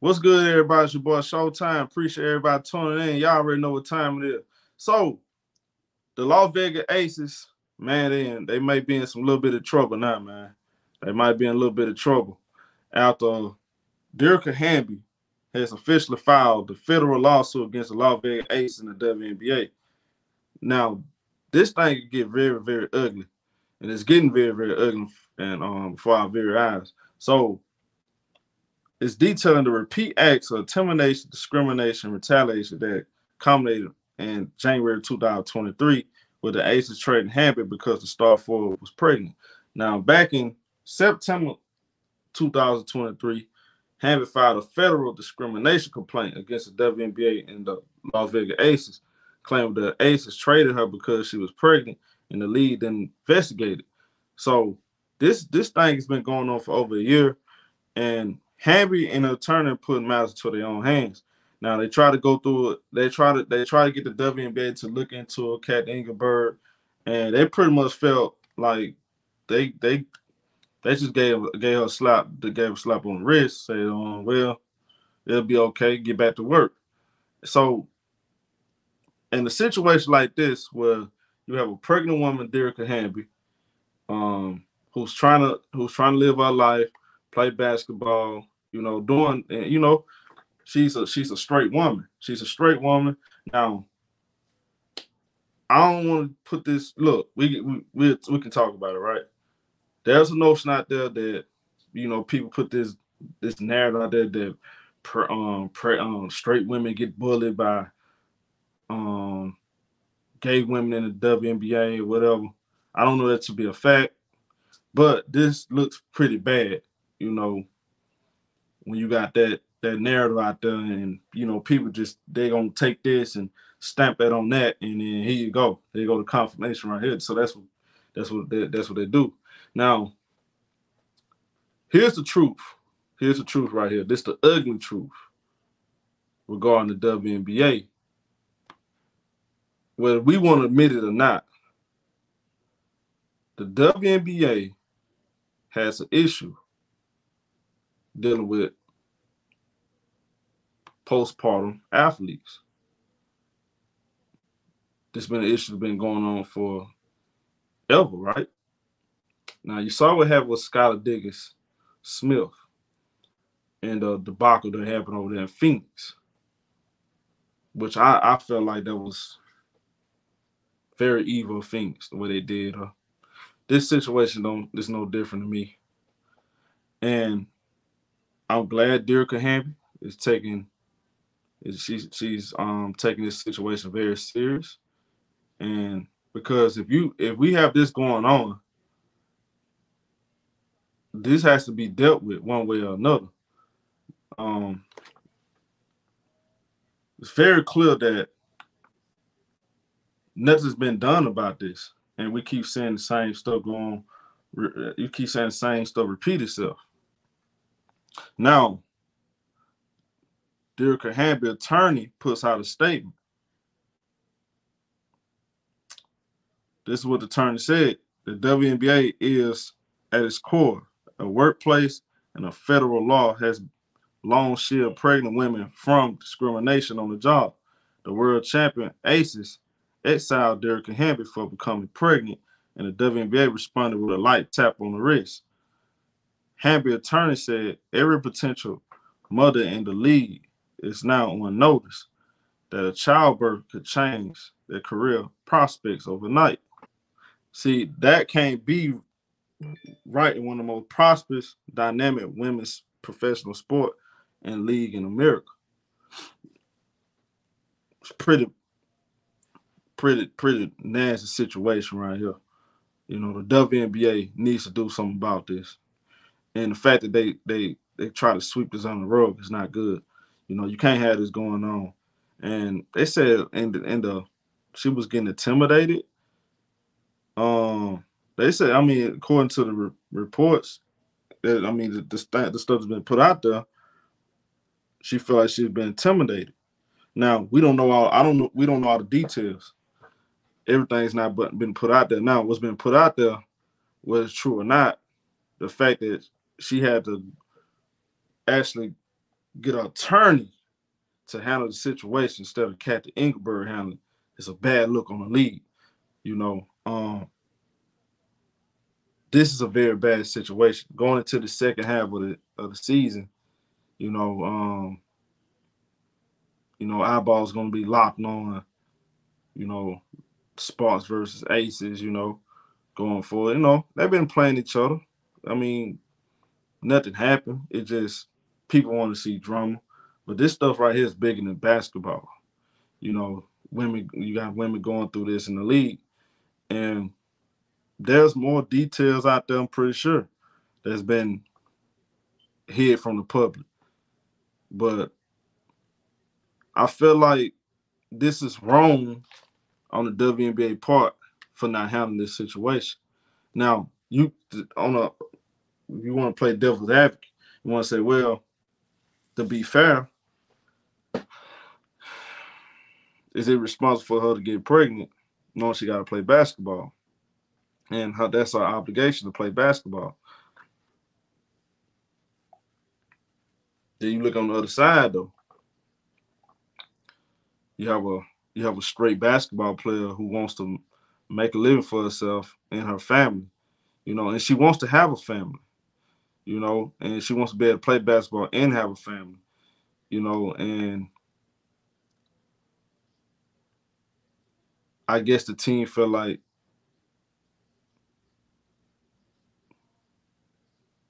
What's good, everybody? It's your boy Showtime. Appreciate everybody tuning in. Y'all already know what time it is. So, the Las Vegas Aces, man, they, they may be in some little bit of trouble now, man. They might be in a little bit of trouble after Dearica Hamby has officially filed the federal lawsuit against the Las Vegas Aces in the WNBA. Now, this thing could get very, very ugly, and it's getting very, very ugly, and um, before our very eyes. So, is detailing the repeat acts of intimidation, discrimination, retaliation that culminated in January 2023 with the Aces trading Hamby because the star forward was pregnant. Now, back in September 2023, Hamby filed a federal discrimination complaint against the WNBA and the Las Vegas Aces, claiming the Aces traded her because she was pregnant and the league then investigated. So this this thing has been going on for over a year, and Hamby and attorney put matters to their own hands. Now they try to go through it. They try to they try to get the WNBA to look into a Kat Engelbert, and they pretty much felt like they they they just gave gave her a slap. They gave a slap on the wrist. Said, um, well, it'll be okay. Get back to work. So, in a situation like this, where you have a pregnant woman, Dearica Hamby, um, who's trying to who's trying to live her life, play basketball, you know, doing, you know, she's a she's a straight woman. She's a straight woman. Now, I don't want to put this. Look, we we we, we can talk about it, right? There's a notion out there that you know people put this this narrative out there that um, per, um straight women get bullied by um gay women in the WNBA or whatever. I don't know that to be a fact, but this looks pretty bad you know, when you got that that narrative out there, and you know, people just they gonna take this and stamp that on that, and then here you go. They go to confirmation right here. So that's what that's what they, that's what they do. Now, here's the truth. Here's the truth right here. This the ugly truth regarding the WNBA. Whether we want to admit it or not, the WNBA has an issue dealing with postpartum athletes. This been an issue that's been going on for ever, right? Now you saw what happened with Skylar Diggins Smith and the debacle that happened over there in Phoenix, which I, I felt like that was very evil Phoenix the way they did her. This situation don't is no different to me. And I'm glad Dearica Hamby is taking she's she's um taking this situation very serious. And because if you if we have this going on, this has to be dealt with one way or another. Um it's very clear that nothing's been done about this. And we keep saying the same stuff going you keep saying the same stuff repeat itself. Now, Dearica Hamby attorney puts out a statement. This is what the attorney said. The WNBA is at its core a workplace and a federal law has long shielded pregnant women from discrimination on the job. The world champion Aces exiled Dearica Hamby for becoming pregnant, and the WNBA responded with a light tap on the wrist. Hamby attorney said every potential mother in the league is now on notice that a childbirth could change their career prospects overnight. See, that can't be right in one of the most prosperous, dynamic women's professional sport and league in America. It's pretty, pretty, pretty nasty situation right here. You know, the WNBA needs to do something about this and the fact that they they they try to sweep this on the rug is not good. You know, you can't have this going on. And they said in the in the she was getting intimidated. Um, they said, I mean, according to the re- reports, that I mean, the, the, the stuff that's been put out there, she felt like she's been intimidated. Now we don't know all. I don't know. We don't know all the details. Everything's not been put out there. Now, what's been put out there, whether it's true or not, the fact that she had to actually get an attorney to handle the situation instead of Cathy Engelbert handling it's a bad look on the league. You know, um, this is a very bad situation going into the second half of the of the season. You know, um, you know, eyeballs gonna be locked on, you know, Sparks versus Aces. You know, going forward. You know, they've been playing each other. I mean, nothing happened. It just people want to see drama. But this stuff right here is bigger than basketball. You know, women, you got women going through this in the league, and there's more details out there. I'm pretty sure that's been hid from the public, but I feel like this is wrong on the WNBA part for not handling this situation. Now, you on a you want to play devil's advocate, you want to say, well, to be fair, is it responsible for her to get pregnant knowing she got to play basketball? And how that's our obligation to play basketball. Then you look on the other side though. You have a you have a straight basketball player who wants to make a living for herself and her family, you know, and she wants to have a family, you know, and she wants to be able to play basketball and have a family, you know, and I guess the team felt like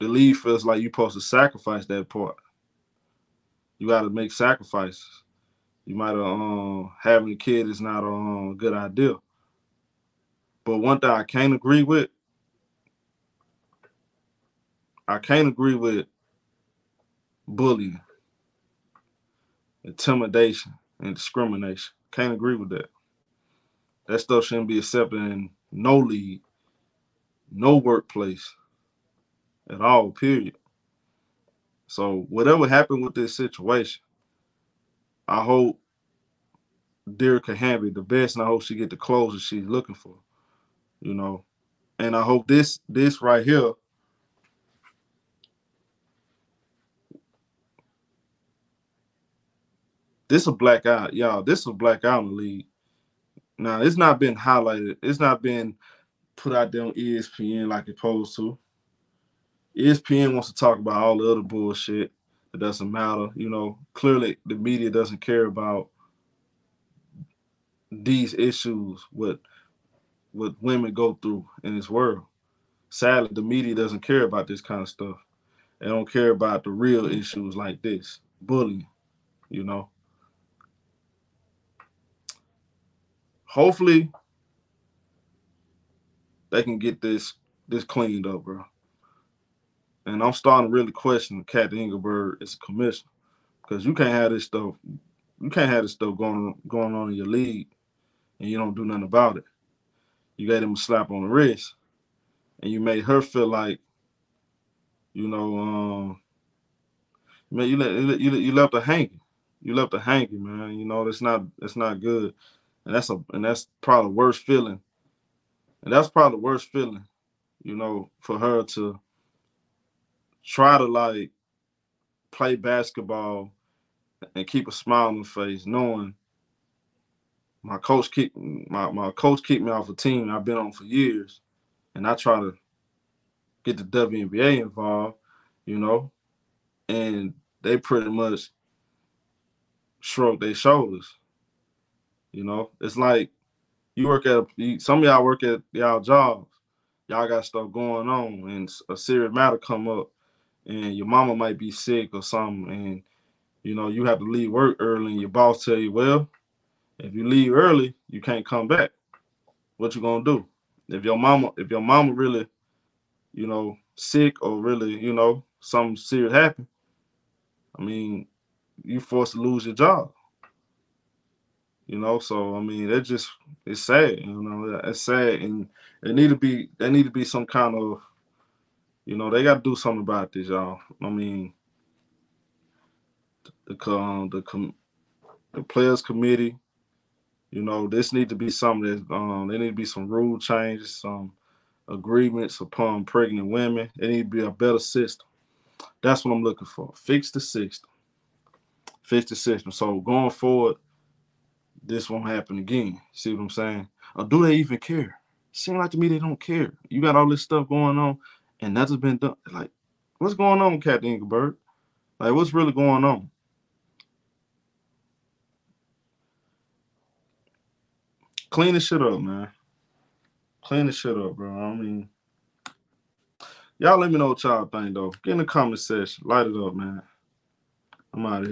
the league feels like you're supposed to sacrifice that part. You got to make sacrifices. You might have um, having a kid is not a um, good idea. But one thing I can't agree with, I can't agree with bullying, intimidation, and discrimination. Can't agree with that. That stuff shouldn't be accepted in no league, no workplace at all, period. So whatever happened with this situation, I hope Dearica Hamby the best, and I hope she get the closure she's looking for. You know, and I hope this this right here this a black eye, y'all. This is a black the league. Now it's not been highlighted. It's not been put out there on ESPN like it's supposed to. ESPN wants to talk about all the other bullshit. It doesn't matter. You know, clearly the media doesn't care about these issues what what women go through in this world. Sadly, the media doesn't care about this kind of stuff. They don't care about the real issues like this, bullying, you know. Hopefully they can get this this cleaned up, bro. And I'm starting to really question Kat Engelbert as a commissioner because you can't have this stuff. You can't have this stuff going going on in your league, and you don't do nothing about it. You got him a slap on the wrist, and you made her feel like, you know, um, man, you let you, you left her hanging. You left her hanging, man. You know that's not that's not good and that's a and that's probably the worst feeling. And that's probably the worst feeling, you know, for her to try to like play basketball and keep a smile on the face, knowing my coach keep my, my coach keep me off a team I've been on for years, and I try to get the WNBA involved, you know, and they pretty much shrug their shoulders. You know, it's like you work at some of y'all work at y'all jobs. Y'all got stuff going on, and a serious matter come up, and your mama might be sick or something, and you know you have to leave work early, and your boss tell you, well, if you leave early, you can't come back. What you gonna do? If your mama, if your mama really, you know, sick or really, you know, something serious happen, I mean, you forced to lose your job. You know, so I mean, it just it's sad. You know, it's sad, and it need to be there need to be some kind of, you know, they got to do something about this, y'all. I mean, the um, the com, the players committee, you know, this need to be something that um, there need to be some rule changes, some agreements upon pregnant women. It need to be a better system. That's what I'm looking for. Fix the system. fix the system. So going forward, this won't happen again. See what I'm saying? Or do they even care? Seem like to me they don't care. You got all this stuff going on, and nothing's been done. Like, what's going on, Captain Engelbert? Like, what's really going on? Clean this shit up, man. Clean this shit up, bro. I mean, y'all let me know what y'all think, though. Get in the comment section. Light it up, man. I'm out of here.